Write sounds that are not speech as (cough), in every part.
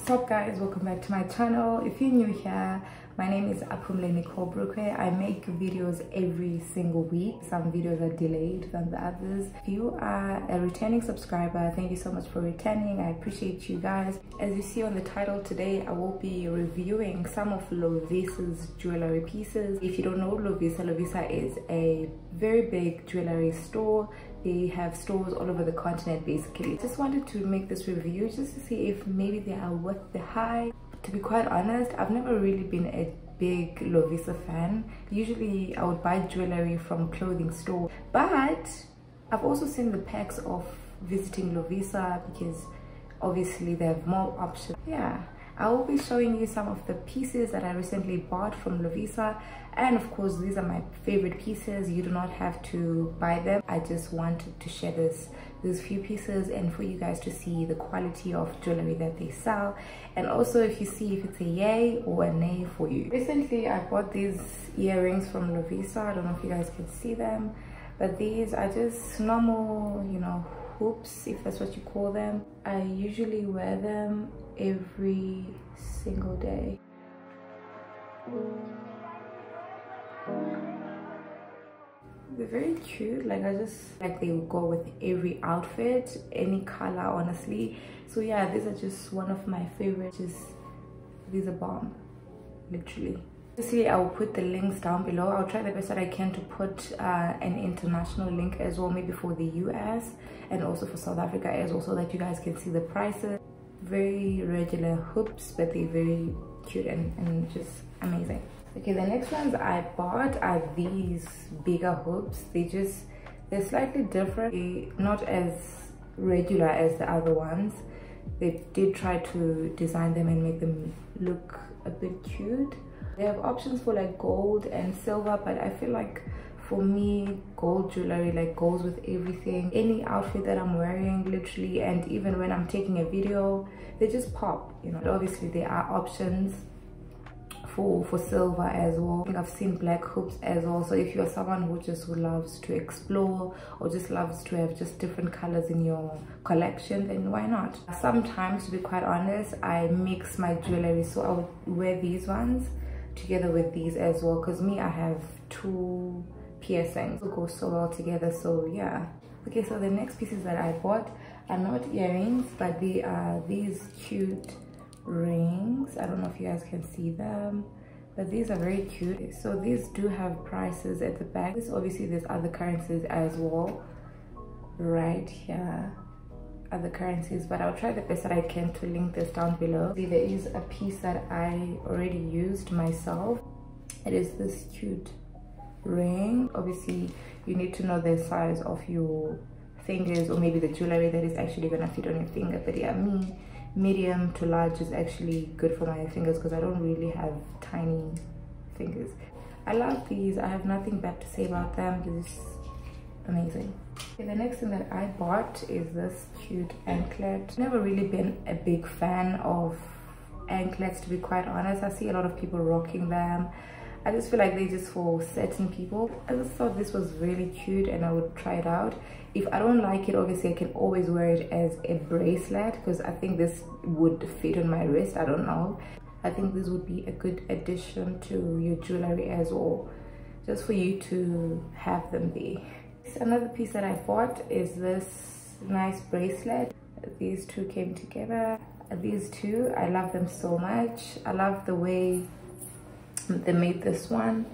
what's up guys welcome back to my channel if you're new here my name is Apumle Nicole Brukwe. I make videos every single week. Some videos are delayed than the others. If you are a returning subscriber, thank you so much for returning. I appreciate you guys. As you see on the title today, I will be reviewing some of Lovisa's jewelry pieces. If you don't know Lovisa, Lovisa is a very big jewelry store they have stores all over the continent basically. Just wanted to make this review just to see if maybe they are worth the hype. To be quite honest i've never really been a big lovisa fan. Usually i would buy jewelry from clothing store. But i've also seen the perks of visiting lovisa because obviously they have more options. Yeah I will be showing you some of the pieces that I recently bought from Lovisa. And of course these are my favorite pieces. You do not have to buy them. I just wanted to share this these few pieces and for you guys to see the quality of jewelry that they sell. And also if you see if it's a yay or a nay for you. Recently I bought these earrings from Lovisa. I don't know if you guys can see them. But these are just normal you know hoops if that's what you call them I usually wear them every single day. They're very cute. Like I just like they would go with every outfit, any color, honestly. So yeah, these are just one of my favorites. Just these are bomb, literally. Obviously, I will put the links down below. I'll try the best that I can to put uh, an international link as well, maybe for the US and also for South Africa as well, so that you guys can see the prices. Very regular hoops but they're very cute and, and just amazing. Okay the next ones i bought are these bigger hoops. They just they're slightly different. They're not as regular as the other ones. They did try to design them and make them look a bit cute they have options for like gold and silver but i feel like for me gold jewelry like goes with everything. Any outfit that i'm wearing literally and even when i'm taking a video they just pop you know. Obviously there are options for for silver as well. I've seen black hoops as well. So if you're someone who just who loves to explore or just loves to have just different colors in your collection then why not? Sometimes to be quite honest i mix my jewelry. So i would wear these ones together with these as well because me i have two piercings go so well together so yeah. Okay so the next pieces that i bought are not earrings but they are these cute rings. I don't know if you guys can see them but these are very cute. So these do have prices at the back. This obviously there's other currencies as well right here other currencies but i'll try the best that i can to link this down below. There is a piece that i already used myself. It is this cute ring. Obviously you need to know the size of your fingers or maybe the jewelry that is actually gonna fit on your finger but yeah me medium to large is actually good for my fingers because i don't really have tiny fingers. I love these. I have nothing bad to say about them amazing okay, the next thing that i bought is this cute anklet never really been a big fan of anklets to be quite honest i see a lot of people rocking them I just feel like they're just for certain people. I just thought this was really cute and I would try it out. If I don't like it, obviously I can always wear it as a bracelet because I think this would fit on my wrist. I don't know. I think this would be a good addition to your jewelry as well. Just for you to have them there. Another piece that I bought is this nice bracelet. These two came together. These two, I love them so much. I love the way they made this one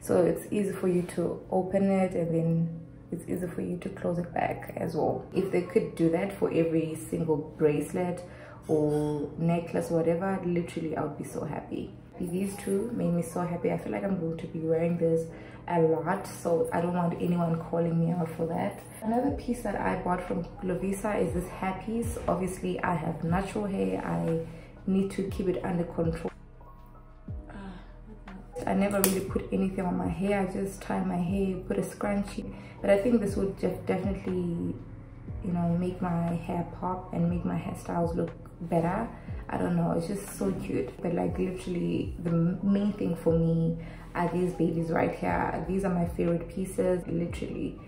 so it's easy for you to open it and then it's easy for you to close it back as well if they could do that for every single bracelet or necklace whatever literally i would be so happy these two made me so happy i feel like i'm going to be wearing this a lot so i don't want anyone calling me out for that another piece that i bought from lovisa is this hair piece obviously i have natural hair i need to keep it under control I never really put anything on my hair. I just tie my hair, put a scrunchie. But I think this would just definitely, you know, make my hair pop and make my hairstyles look better. I don't know, it's just so cute. But like literally the main thing for me are these babies right here. These are my favorite pieces, literally.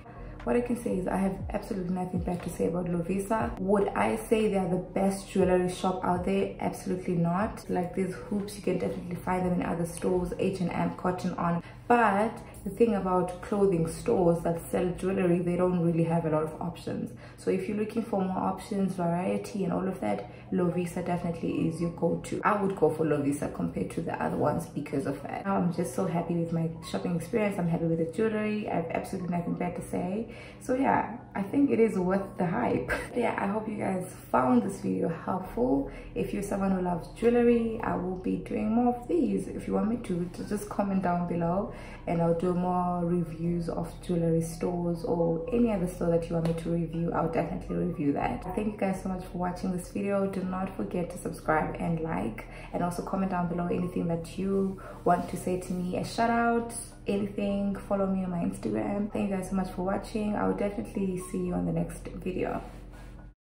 what I can say is I have absolutely nothing bad to say about Lovisa. Would I say they are the best jewelry shop out there? Absolutely not. Like these hoops, you can definitely find them in other stores, H&M, Cotton On. But the thing about clothing stores that sell jewelry, they don't really have a lot of options. So if you're looking for more options, variety and all of that, Lovisa definitely is your go-to. I would go for Lovisa compared to the other ones because of that. I'm just so happy with my shopping experience. I'm happy with the jewelry. I have absolutely nothing bad to say. So yeah, I think it is worth the hype. (laughs) yeah, I hope you guys found this video helpful. If you're someone who loves jewelry, I will be doing more of these. If you want me to, to just comment down below and I'll do more reviews of jewelry stores or any other store that you want me to review. I'll definitely review that. Thank you guys so much for watching this video. Do not forget to subscribe and like and also comment down below anything that you want to say to me. A shout out, anything. Follow me on my Instagram. Thank you guys so much for watching. I will definitely see you on the next video.